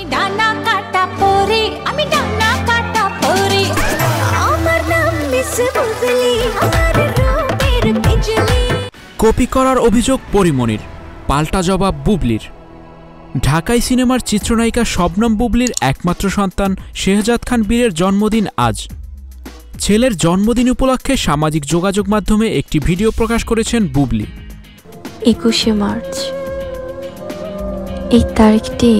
আমি ডানা কাটা পরে আমি ডানা কাটা পরে। আমার নাম মিস বুবলি আমার রূপের বিজলি কপি করার অভিযোগ পরিমণির পাল্টা জবাব বুবলির। ঢাকাই সিনেমার চিত্রনায়িকা শবনম বুবলির একমাত্র সন্তান শেহজাদ খান বীরের জন্মদিন আজ। ছেলের জন্মদিন উপলক্ষে সামাজিক যোগাযোগ মাধ্যমে একটি ভিডিও প্রকাশ করেছেন বুবলি। একুশে মার্চ। এই তারিখটি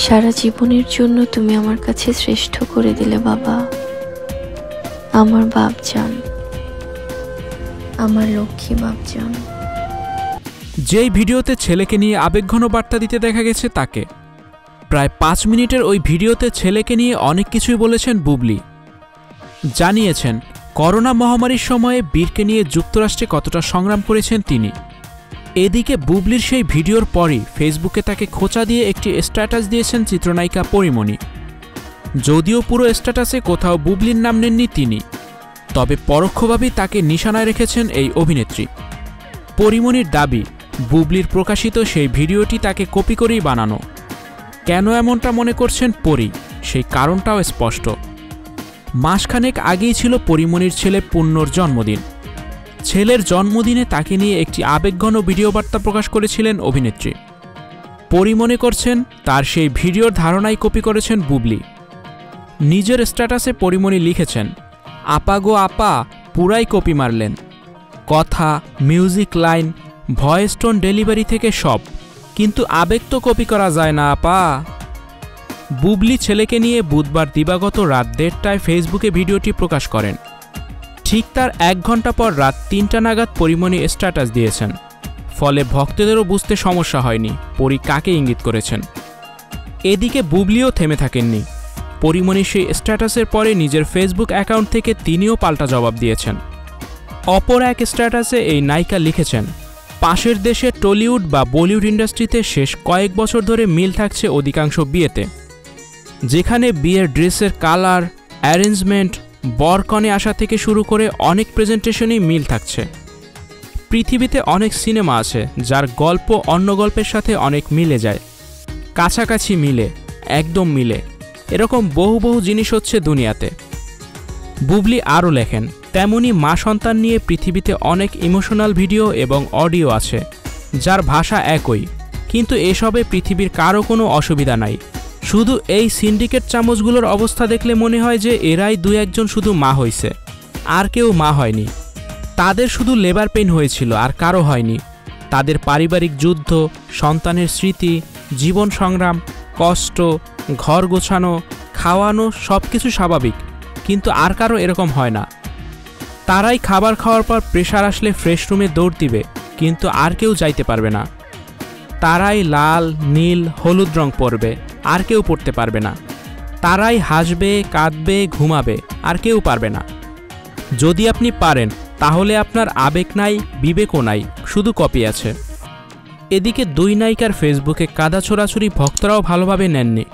সারা জীবনের জন্য তুমি আমার কাছে শ্রেষ্ঠ করে দিলে, বাবা। আমার বাপজান। আমার লক্ষ্মী বাপজান। যেই ভিডিওতে ছেলেকে নিয়ে আবেগঘন বার্তা দিতে দেখা গেছে, তাকে। প্রায় পাঁচ মিনিটের ওই ভিডিওতে ছেলেকে নিয়ে অনেক কিছুই বলেছেন বুবলি। জানিয়েছেন, করোনা মহামারীর সময়ে বীরকে নিয়ে যুক্তরাষ্ট্রে কতটা সংগ্রাম করেছেন তিনি। এদিকে বুবলির সেই ভিডিওর পরই ফেসবুকে তাকে খোঁচা দিয়ে একটি স্ট্যাটাস দিয়েছেন চিত্রনায়িকা পরিমণি। যদিও পুরো স্ট্যাটাসে কোথাও বুবলির নাম নেননি তিনি, তবে পরোক্ষভাবেই তাকে নিশানায় রেখেছেন এই অভিনেত্রী। পরিমণির দাবি, বুবলির প্রকাশিত সেই ভিডিওটি তাকে কপি করেই বানানো। কেন এমনটা মনে করছেন পরি, সেই কারণটাও স্পষ্ট। মাসখানেক আগেই ছিল পরিমণির ছেলে পুণ্যর জন্মদিন। ছেলের জন্মদিনে তাকে নিয়ে একটি আবেগঘন ভিডিও বার্তা প্রকাশ করেছিলেন অভিনেত্রী। পরি মনে করছেন তার সেই ভিডিওর ধারণাই কপি করেছেন বুবলি। নিজের স্ট্যাটাসে পরিমণি লিখেছেন, আপা গো আপা, পুরাই কপি মারলেন। কথা, music line, voice tone delivery থেকে সব, কিন্তু আবেগ তো কপি করা যায় না, আপা। বুবলি ছেলেকে নিয়ে বুধবার দিবাগত রাত দেড়টায় ফেসবুকে ভিডিওটি প্রকাশ করেন। ঠিক তার এক ঘণ্টা পর রাত তিনটা নাগাদ পরিমণি স্ট্যাটাস দিয়েছেন। ফলে ভক্তদেরও বুঝতে সমস্যা হয়নি, পরি কাকে ইঙ্গিত করেছেন। এদিকে বুবলিও থেমে থাকেননি। পরিমণির সেই স্ট্যাটাসের পরে নিজের ফেসবুক অ্যাকাউন্ট থেকে তিনিও পাল্টা জবাব দিয়েছেন। অপর এক স্ট্যাটাসে এই নায়িকা লিখেছেন, পাশের দেশে টলিউড বা বলিউড ইন্ডাস্ট্রিতে শেষ কয়েক বছর ধরে মিল থাকছে অধিকাংশ বিয়েতে। যেখানে বিয়ের ড্রেসের কালার, অ্যারেঞ্জমেন্ট বরকনে আসা থেকে শুরু করে অনেক প্রেজেন্টেশনই মিল থাকছে। পৃথিবীতে অনেক সিনেমা আছে, যার গল্প অন্য গল্পের সাথে অনেক মিলে যায়। কাছাকাছি মিলে, একদম মিলে। এরকম বহু বহু জিনিস হচ্ছে দুনিয়াতে। বুবলি আরও লেখেন, তেমনি মা সন্তান নিয়ে পৃথিবীতে অনেক ইমোশনাল ভিডিও এবং অডিও আছে, যার ভাষা একই। কিন্তু এসবে পৃথিবীর কারও কোনো অসুবিধা নাই। শুধু এই সিন্ডিকেট চামচগুলোর অবস্থা দেখলে মনে হয় যে এরাই দু একজন শুধু মা হইছে। আর কেউ মা হয়নি। তাদের শুধু লেবার পেইন হয়েছিল, আর কারও হয়নি। তাদের পারিবারিক যুদ্ধ, সন্তানের স্মৃতি, জীবন সংগ্রাম, কষ্ট, ঘর গোছানো, খাওয়ানো সব কিছু স্বাভাবিক, কিন্তু আর কারও এরকম হয় না। তারাই খাবার খাওয়ার পর প্রেশার আসলে ফ্রেশ রুমে দৌড় দিবে, কিন্তু আর কেউ যাইতে পারবে না। তারাই লাল, নীল, হলুদ রং পরবে। আর কেউ পড়তে পারবে না। তারাই হাসবে, কাঁদবে, ঘুমাবে, আর কেউ পারবে না। যদি আপনি পারেন, তাহলে আপনার আবেগ নাই, বিবেকও নাই, শুধু কপি আছে। এদিকে দুই নায়িকার ফেসবুকে কাদা ছোড়াছুরি ভক্তরাও ভালোভাবে নেননি।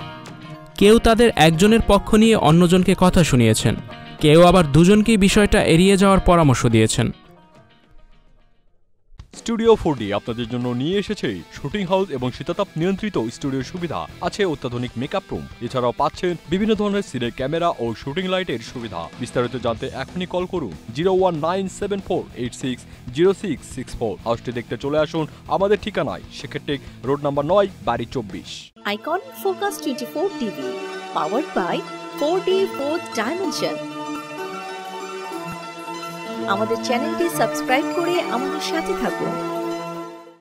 কেউ তাদের একজনের পক্ষ নিয়ে অন্যজনকে কথা শুনিয়েছেন। কেউ আবার দুজনকেই বিষয়টা এড়িয়ে যাওয়ার পরামর্শ দিয়েছেন। স্টুডিও ফোর আপনাদের জন্য নিয়ে এসেছে শুটিং হাউস এবং শীতাতাপ নিয়ন্ত্রিত স্টুডিওর সুবিধা। আছে অত্যাধুনিক মেকআপ রুম এছাড়াও পাচ্ছেন বিভিন্ন ধরনের সিনের ক্যামেরা ও শুটিং লাইটের সুবিধা। বিস্তারিত জানতে এখনই কল করুন zero one nine seven four eight six zero six six four হাউসটি দেখতে চলে আসুন আমাদের ঠিকানায় সেক্ষেত্রে রোড নাম্বার নয় বাড়ি চব্বিশ। Icon Focus 24 TV, powered four 4D Fourth Dimension. আমাদের চ্যানেলটি সাবস্ক্রাইব করে আমাদের সাথে থাকুন।